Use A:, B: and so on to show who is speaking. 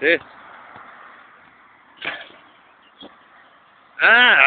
A: Sí. Ah, à,